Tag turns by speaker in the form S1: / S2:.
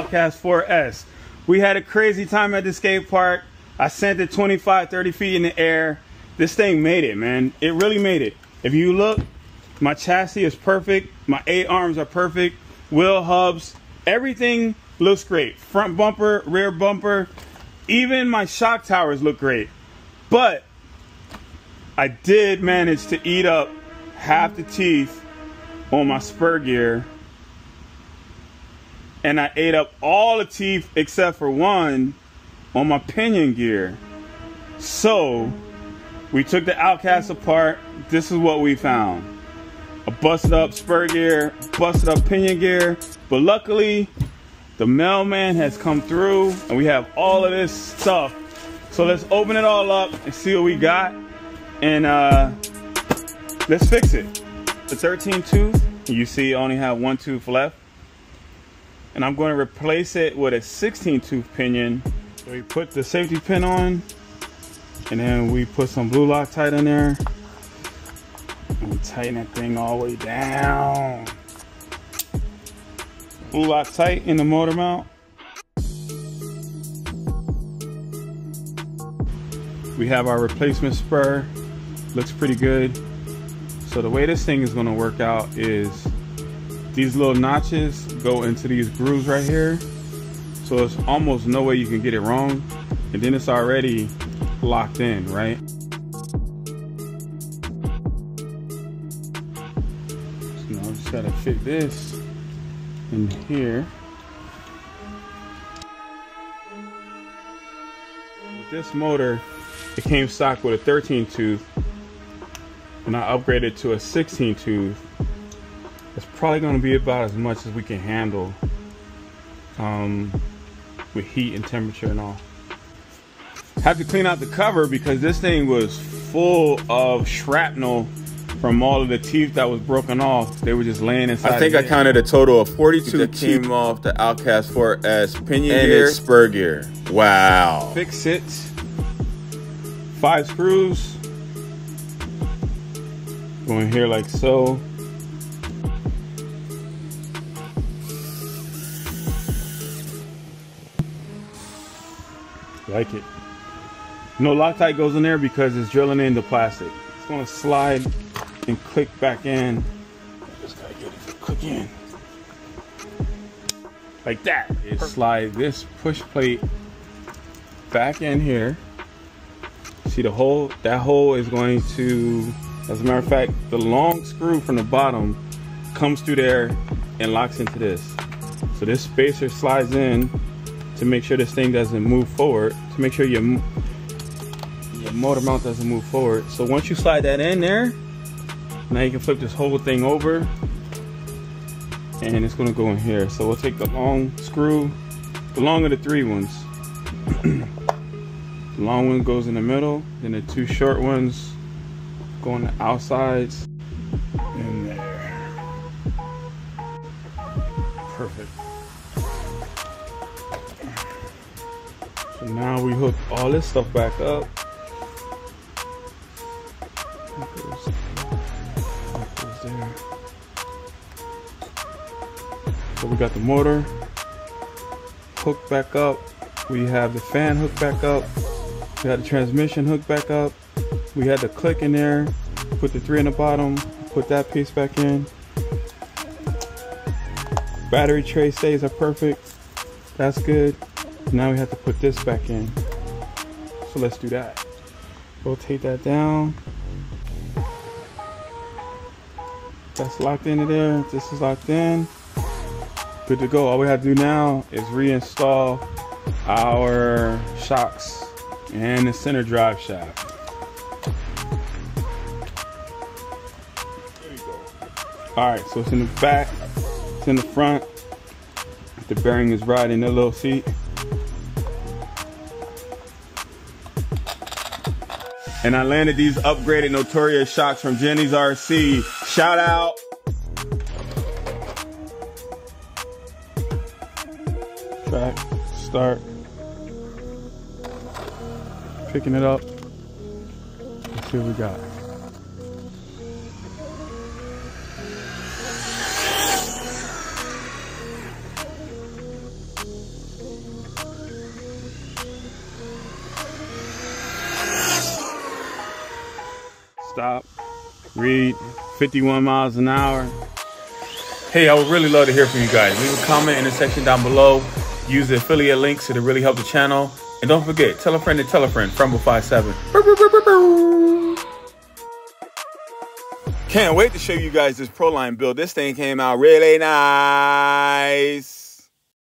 S1: Outcast 4S. We had a crazy time at the skate park. I sent it 25, 30 feet in the air. This thing made it, man. It really made it. If you look, my chassis is perfect. My eight arms are perfect. Wheel hubs, everything looks great. Front bumper, rear bumper, even my shock towers look great. But I did manage to eat up half the teeth on my spur gear. And I ate up all the teeth except for one on my pinion gear. So we took the Outcast apart. This is what we found. A busted up spur gear, busted up pinion gear. But luckily, the mailman has come through and we have all of this stuff. So let's open it all up and see what we got. And uh, let's fix it. The 13 tooth, you see only have one tooth left. And I'm going to replace it with a 16 tooth pinion. So we put the safety pin on and then we put some blue Loctite in there. And we tighten that thing all the way down. Blue Loctite in the motor mount. We have our replacement spur. Looks pretty good. So the way this thing is gonna work out is these little notches go into these grooves right here. So it's almost no way you can get it wrong. And then it's already locked in, right? So now I just gotta fit this in here. With this motor, it came stock with a 13 tooth and I upgraded to a 16 tooth. It's probably gonna be about as much as we can handle um, with heat and temperature and all. Have to clean out the cover because this thing was full of shrapnel from all of the teeth that was broken off. They were just laying inside.
S2: I think I counted a total of 42 that came off the Outcast 4S pinion and gear, spur gear. Wow.
S1: Fix it. Five screws. Going here like so. Like it. No Loctite goes in there because it's drilling into plastic. It's gonna slide and click back in. Just gotta get it to click in. Like that. It slide this push plate back in here. See the hole? That hole is going to, as a matter of fact, the long screw from the bottom comes through there and locks into this. So this spacer slides in to make sure this thing doesn't move forward, to make sure your, the motor mount doesn't move forward. So once you slide that in there, now you can flip this whole thing over and it's gonna go in here. So we'll take the long screw, the long of the three ones. the long one goes in the middle, then the two short ones go on the outsides in there. Perfect. So now we hook all this stuff back up. So we got the motor hooked back up. We have the fan hooked back up. We got the transmission hooked back up. We had the click in there. Put the three in the bottom. Put that piece back in. Battery tray stays are perfect. That's good. Now we have to put this back in. So let's do that. Rotate that down. That's locked into there. This is locked in good to go. All we have to do now is reinstall our shocks and the center drive shaft. There you go. All right, so it's in the back, it's in the front. The bearing is right in the little seat. And I landed these upgraded Notorious shocks from Jenny's RC. Shout out Track, start, picking it up. Let's see what we got.
S3: Stop, read 51 miles an hour.
S1: Hey, I would really love to hear from you guys. Leave a comment in the section down below. Use the affiliate links to really help the channel. And don't forget, tell a friend to tell a friend, frumba57. Can't wait to show you guys this Proline build. This thing came out really nice.